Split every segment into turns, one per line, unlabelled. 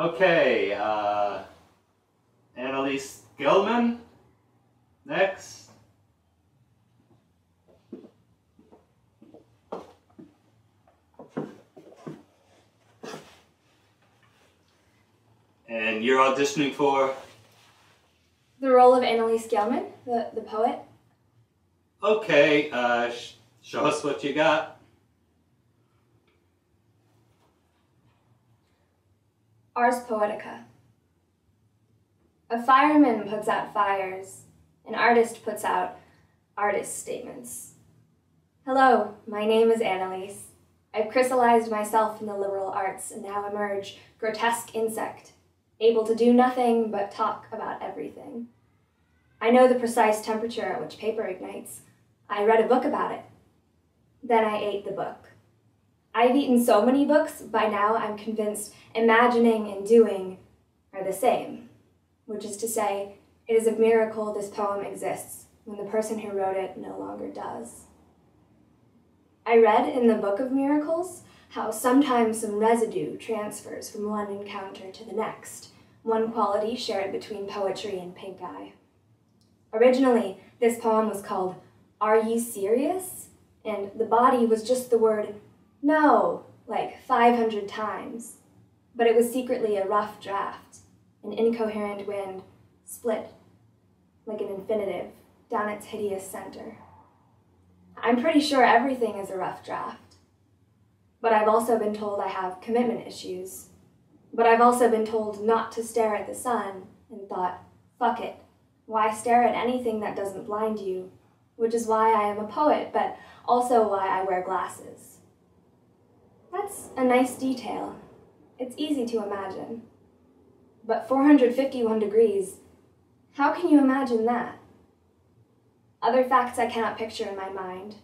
Okay, uh, Annelyse Gilman, next. And you're auditioning for?
The role of Annelyse Gelman, the, the poet.
Okay, uh, sh show us what you got.
Ars Poetica. A fireman puts out fires, an artist puts out artist statements. Hello, my name is Annelyse. I've crystallized myself in the liberal arts and now emerge grotesque insect, able to do nothing but talk about everything. I know the precise temperature at which paper ignites. I read a book about it. Then I ate the book. I've eaten so many books, by now I'm convinced imagining and doing are the same, which is to say, it is a miracle this poem exists when the person who wrote it no longer does. I read in the Book of Miracles how sometimes some residue transfers from one encounter to the next, one quality shared between poetry and pink eye. Originally, this poem was called Are You Serious? And the body was just the word no, like 500 times. But it was secretly a rough draft, an incoherent wind, split, like an infinitive, down its hideous center. I'm pretty sure everything is a rough draft. But I've also been told I have commitment issues. But I've also been told not to stare at the sun and thought, fuck it. Why stare at anything that doesn't blind you? Which is why I am a poet, but also why I wear glasses. That's a nice detail. It's easy to imagine. But 451 degrees, how can you imagine that? Other facts I cannot picture in my mind.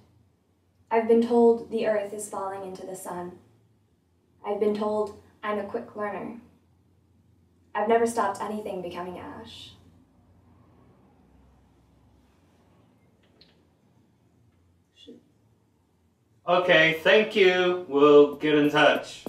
I've been told the earth is falling into the sun. I've been told I'm a quick learner. I've never stopped anything becoming ash.
Okay, thank you. We'll get in touch.